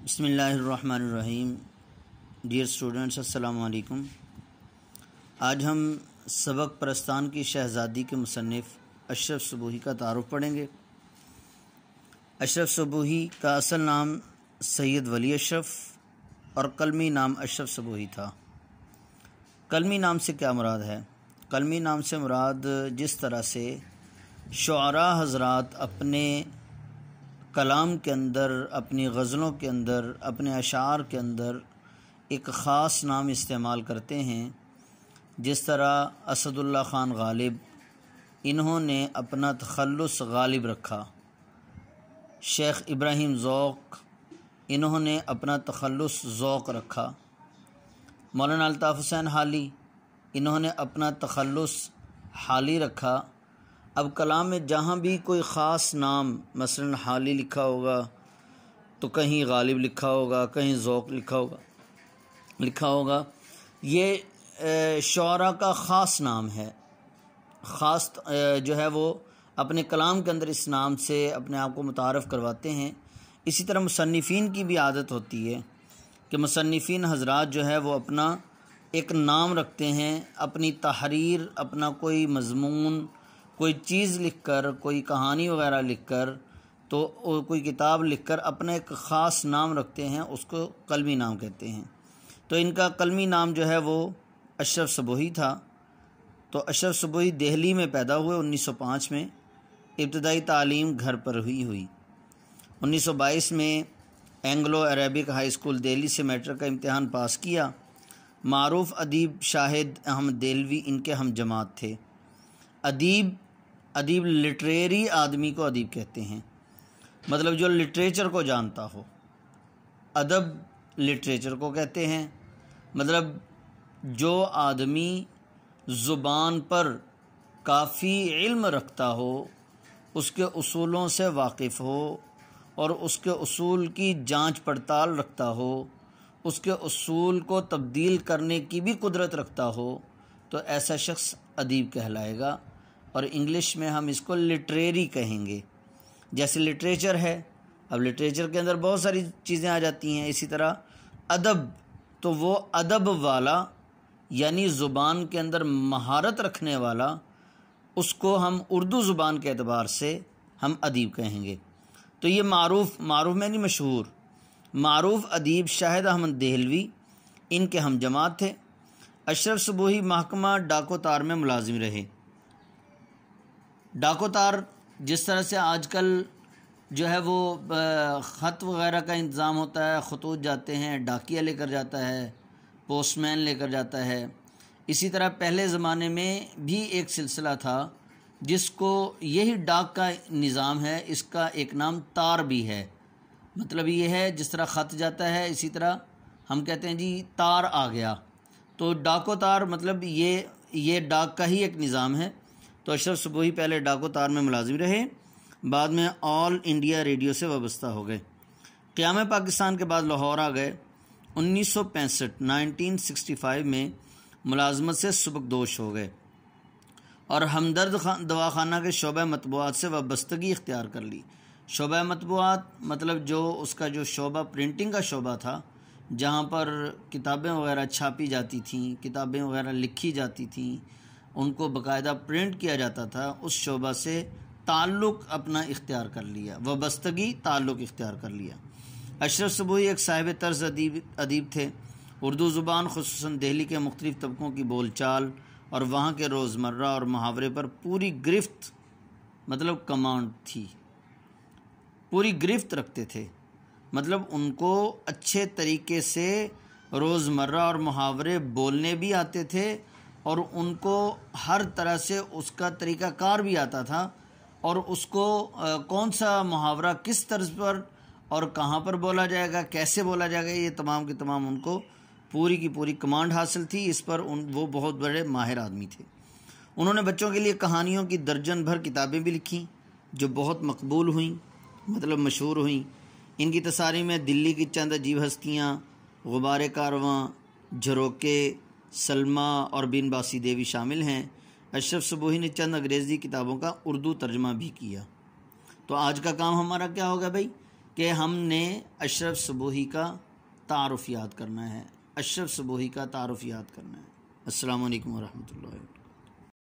बसमीम dear students अस्सलाम आज हम सबक प्रस्तान की शहज़ादी के मुसनफ़ अशरफ सबूही का तारुफ पढ़ेंगे। अशरफ सबूही का असल नाम सैयद वली अशरफ और कलमी नाम अशरफ सबूही था। कलमी नाम से क्या मुराद है? कलमी नाम से मुराद जिस तरह से शुरा हजरात अपने कलाम के अंदर, अपनी गज़लों के अंदर, अपने अशार के अंदर एक ख़ास नाम इस्तेमाल करते हैं, जिस तरह असदुल्ला ख़ान गालिब, इन्होंने अपना तखलस गालिब रखा। शेख इब्राहिम ज़ौक़, इन्होंने अपना तखलस ज़ौक़ रखा। मौलाना अलताफ़ हुसैन हाली, इन्होंने अपना तखलस हाली रखा। अब कलाम में जहाँ भी कोई ख़ास नाम, मसलन हाली लिखा होगा तो कहीं गालिब लिखा होगा, कहीं ज़ौक़ लिखा होगा लिखा होगा। ये शरा का ख़ास नाम है। ख़ास जो है वो अपने कलाम के अंदर इस नाम से अपने आप को मुतारफ़ करवाते हैं। इसी तरह मुसनफ़िन की भी आदत होती है कि मुसनफ़िन हजरात जो है वो अपना एक नाम रखते हैं, अपनी तहरीर, अपना कोई मजमून कोई चीज़ लिख कर कोई कहानी वगैरह लिख कर तो कोई किताब लिख कर अपना एक ख़ास नाम रखते हैं, उसको कलमी नाम कहते हैं। तो इनका कलमी नाम जो है वो अशरफ सबोही था। तो अशरफ सबोही दिल्ली में पैदा हुए 1905 में, इब्तदाई तालीम घर पर हुई। हुई 1922 में Anglo Arabic high school Delhi से मैट्रिक का इम्तहान पास किया। मरूफ अदीब शाहिद अहमद देलवी इनके हम जमात थे। अदीब अदीब लिटरेरी आदमी को अदीब कहते हैं। मतलब जो लिटरेचर को जानता हो। अदब लिटरेचर को कहते हैं। मतलब जो आदमी ज़ुबान पर काफ़ी इल्म रखता हो, उसके असूलों से वाकिफ़ हो और उसके असूल की जाँच पड़ताल रखता हो, उसके असूल को तब्दील करने की भी कुदरत रखता हो तो ऐसा शख्स अदीब कहलाएगा। और इंग्लिश में हम इसको लिटरेरी कहेंगे। जैसे लिटरेचर है, अब लिटरेचर के अंदर बहुत सारी चीज़ें आ जाती हैं। इसी तरह अदब तो वो अदब वाला, यानी ज़ुबान के अंदर महारत रखने वाला, उसको हम उर्दू ज़ुबान के अतबार से हम अदीब कहेंगे। तो ये मारूफ मारूफ नहीं मशहूर। मारूफ, अदीब, शाहिद अहमद देहलवी, इनके हम जमात थे अशरफ सबूही महकमा डाको तार में मुलाजिम रहे। डाकोतार, जिस तरह से आजकल जो है वो ख़त वगैरह का इंतज़ाम होता है, खतूत जाते हैं, डाकिया लेकर जाता है, पोस्टमैन लेकर जाता है। इसी तरह पहले ज़माने में भी एक सिलसिला था, जिसको यही डाक का निज़ाम है, इसका एक नाम तार भी है। मतलब ये है, जिस तरह ख़त जाता है, इसी तरह हम कहते हैं जी, तार आ गया। तो डाको तार मतलब ये ये डाक का ही एक निज़ाम है। तो अशरफ सबोही पहले डाको तार में मुलाजिम रहे। बाद में ऑल इंडिया रेडियो से वाबस्ता हो गए। क़्याम पाकिस्तान के बाद लाहौर आ गए। उन्नीस सौ पैंसठ, नाइनटीन सिक्सटी फाइव में मुलाजमत से सबकदोश हो गए। और हमदर्द दवाखाना के शोबा मतबूआत से वाबस्तगी इख्तियार कर ली। शोबा मतबूआत मतलब जो उसका जो शोबा प्रिंटिंग का शोबा था, जहाँ पर किताबें वगैरह छापी जाती थीं, किताबें वगैरह लिखी जाती थीं उनको बाकायदा प्रिंट किया जाता था, उस शोबा से ताल्लुक़ अपना इख्तियार कर लिया, वबस्तगी ताल्लुक़ इख्तियार कर लिया। अशरफ सबूई एक साहिब तर्ज अदीब अदीब थे। उर्दू ज़ुबान खसूस दहली के मुख्तलिफ़ तबकों की बोल चाल और वहाँ के रोज़मर्रा और मुहावरे पर पूरी गिरफ्त मतलब कमांड थी। पूरी गिरफ्त रखते थे। मतलब उनको अच्छे तरीके से रोज़मर्रा और मुहावरे बोलने भी आते थे और उनको हर तरह से उसका तरीक़ाकार भी आता था। और उसको कौन सा मुहावरा किस तर्ज पर और कहाँ पर बोला जाएगा, कैसे बोला जाएगा, ये तमाम के तमाम उनको पूरी की पूरी कमांड हासिल थी। इस पर उन, वो बहुत बड़े माहिर आदमी थे। उन्होंने बच्चों के लिए कहानियों की दर्जन भर किताबें भी लिखीं, जो बहुत मकबूल हुई मतलब मशहूर हुई। इनकी तसारी में दिल्ली की चंद अजीब हस्तियाँ गुबार कारवां, झरोके सलमा और बिन बासी देवी शामिल हैं। अशरफ सुबोही ने चंद अंग्रेज़ी किताबों का उर्दू तर्जमा भी किया। तो आज का काम हमारा क्या होगा भाई? कि हमने अशरफ सबोही का तारफ़ याद करना है। अशरफ सबोही का तारफ़ याद करना है। अल्लाम वरहमल